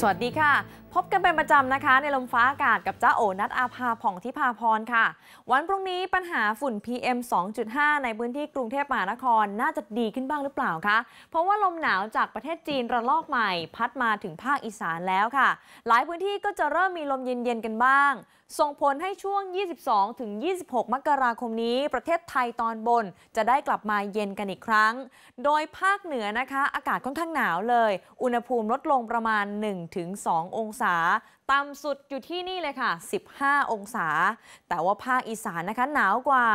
สวัสดีค่ะพบกันเป็นประจำนะคะ ในลมฟ้าอากาศกับจ้าโอนัทอาภาผ่องทิพาพรค่ะ วันพรุ่งนี้ปัญหาฝุ่น PM 2.5 ในพื้นที่กรุงเทพมหานครน่าจะดีขึ้นบ้างหรือเปล่าคะ เพราะว่าลมหนาวจากประเทศจีนระลอกใหม่ พัดมาถึงภาคอีสานแล้วค่ะ หลายพื้นที่ก็จะเริ่มมีลมเย็นๆกันบ้าง ส่งผลให้ช่วง 22 ถึง 26 มกราคมนี้ ประเทศไทยตอนบนจะได้กลับมาเย็นกันอีกครั้ง โดยภาคเหนือนะคะ อากาศค่อนข้างหนาวเลย อุณหภูมิลดลงประมาณ 1-2 องศาต่ำสุดอยู่ที่นี่เลยค่ะ 15 องศา แต่ว่าภาคอีสานนะคะหนาวกว่า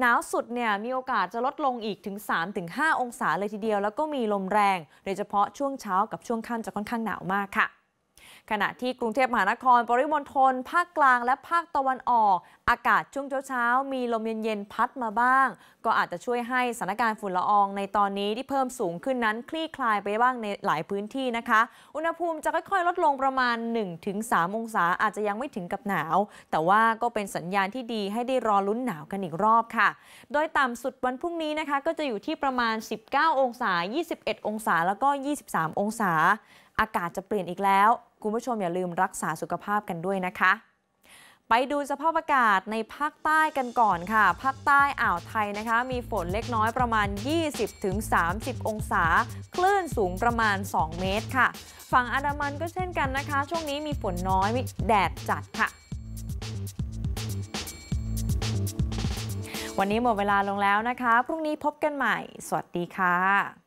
หนาวสุดเนี่ยมีโอกาสจะลดลงอีกถึง 3-5 องศาเลยทีเดียว แล้วก็มีลมแรง โดยเฉพาะช่วงเช้ากับช่วงค่ำจะค่อนข้างหนาวมากค่ะ ขณะที่กรุงเทพมหานคร ปริมณฑลภาคกลางและภาคตะวันออก อากาศช่วงเช้าๆมีลมเย็นๆพัดมาบ้าง ก็อาจจะช่วยให้สถานการณ์ฝุ่นละอองในตอนนี้ที่เพิ่มสูงขึ้นนั้นคลี่คลายไปบ้างในหลายพื้นที่นะคะ อุณหภูมิจะค่อยๆ ลดลงประมาณ 1-3 องศาอาจจะยังไม่ถึงกับหนาว แต่ว่าก็เป็นสัญญาณที่ดีให้ได้รอลุ้นหนาวกันอีกรอบค่ะ โดยต่ำสุดวันพรุ่งนี้นะคะ ก็จะอยู่ที่ประมาณ 19 องศา 21 องศา แล้วก็ 23 องศาอากาศจะเปลี่ยนอีกแล้ว คุณผู้ชมอย่าลืมรักษาสุขภาพกันด้วยนะคะ ไปดูสภาพอากาศในภาคใต้กันก่อนค่ะ ภาคใต้อ่าวไทยนะคะ มีฝนเล็กน้อยประมาณ 20-30 องศา คลื่นสูงประมาณ 2 เมตรค่ะ ฝั่งอันดามันก็เช่นกันนะคะ ช่วงนี้มีฝนน้อยมีแดดจัดค่ะวันนี้หมดเวลาลงแล้วนะคะ พรุ่งนี้พบกันใหม่ สวัสดีค่ะ